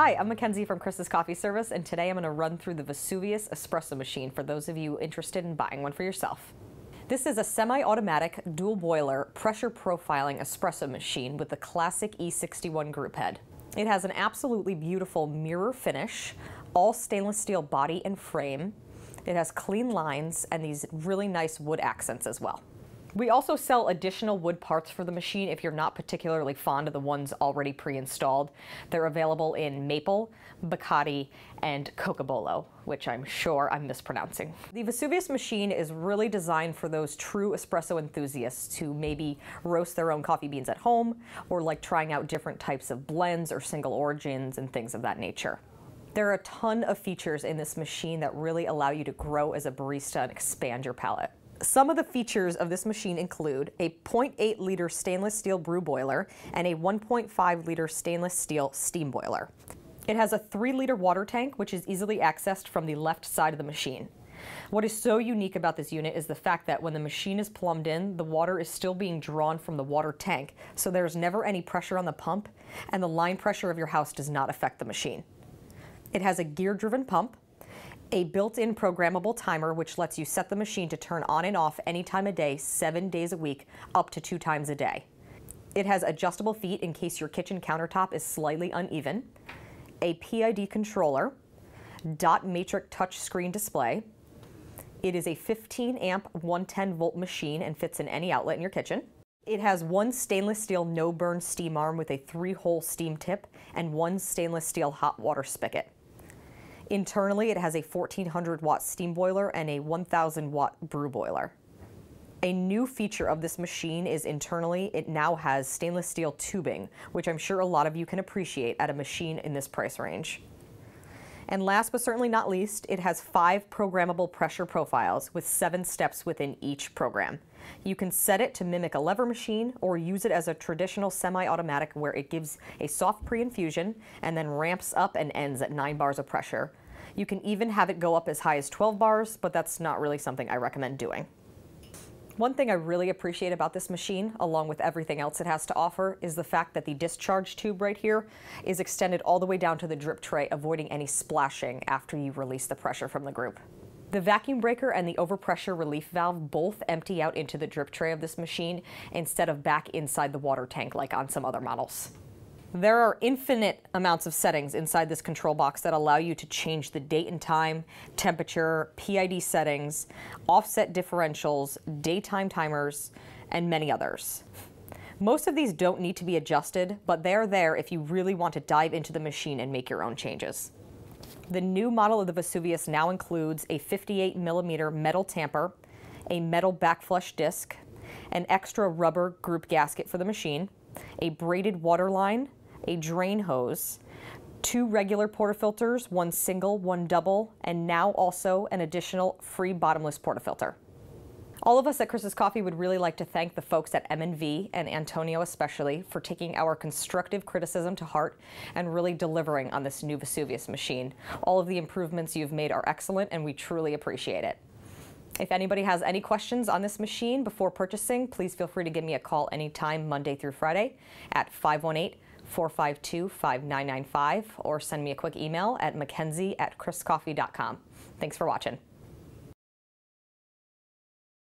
Hi, I'm Mackenzie from Chris's Coffee Service, and today I'm going to run through the Vesuvius espresso machine for those of you interested in buying one for yourself. This is a semi-automatic dual boiler pressure profiling espresso machine with the classic E61 group head. It has an absolutely beautiful mirror finish, all stainless steel body and frame. It has clean lines and these really nice wood accents as well. We also sell additional wood parts for the machine if you're not particularly fond of the ones already pre-installed. They're available in maple, Bacardi, and Cocobolo, which I'm sure I'm mispronouncing. The Vesuvius machine is really designed for those true espresso enthusiasts who maybe roast their own coffee beans at home or like trying out different types of blends or single origins and things of that nature. There are a ton of features in this machine that really allow you to grow as a barista and expand your palate. Some of the features of this machine include a 0.8 liter stainless steel brew boiler and a 1.5 liter stainless steel steam boiler. It has a 3 liter water tank, which is easily accessed from the left side of the machine. What is so unique about this unit is the fact that when the machine is plumbed in, the water is still being drawn from the water tank, so there's never any pressure on the pump, and the line pressure of your house does not affect the machine. It has a gear-driven pump, a built-in programmable timer which lets you set the machine to turn on and off any time of day, seven days a week, up to two times a day. It has adjustable feet in case your kitchen countertop is slightly uneven, a PID controller, dot matrix touchscreen display. It is a 15 amp 110 volt machine and fits in any outlet in your kitchen. It has one stainless steel no burn steam arm with a three hole steam tip and one stainless steel hot water spigot. Internally, it has a 1400 watt steam boiler and a 1000 watt brew boiler. A new feature of this machine is internally, it now has stainless steel tubing, which I'm sure a lot of you can appreciate at a machine in this price range. And last but certainly not least, it has five programmable pressure profiles with seven steps within each program. You can set it to mimic a lever machine or use it as a traditional semi-automatic where it gives a soft pre-infusion and then ramps up and ends at 9 bars of pressure. You can even have it go up as high as 12 bars, but that's not really something I recommend doing. One thing I really appreciate about this machine, along with everything else it has to offer, is the fact that the discharge tube right here is extended all the way down to the drip tray, avoiding any splashing after you release the pressure from the group. The vacuum breaker and the overpressure relief valve both empty out into the drip tray of this machine instead of back inside the water tank like on some other models. There are infinite amounts of settings inside this control box that allow you to change the date and time, temperature, PID settings, offset differentials, daytime timers, and many others. Most of these don't need to be adjusted, but they're there if you really want to dive into the machine and make your own changes. The new model of the Vesuvius now includes a 58 millimeter metal tamper, a metal backflush disc, an extra rubber group gasket for the machine, a braided water line, a drain hose, two regular portafilters, one single, one double, and now also an additional free bottomless portafilter. All of us at Chris's Coffee would really like to thank the folks at M&V and Antonio especially for taking our constructive criticism to heart and really delivering on this new Vesuvius machine. All of the improvements you've made are excellent and we truly appreciate it. If anybody has any questions on this machine before purchasing, please feel free to give me a call anytime Monday through Friday at 518 452 5995 or send me a quick email at mackenzie at chriscoffee.com. Thanks for watching.